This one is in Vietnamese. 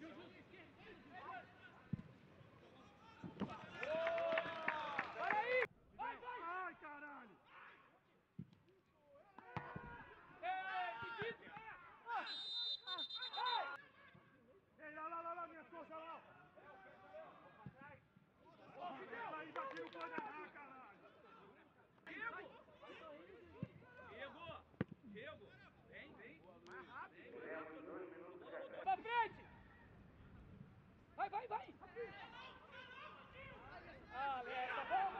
Good. Vai, vai, vai! Ah, Alexa, vamos, Alexa!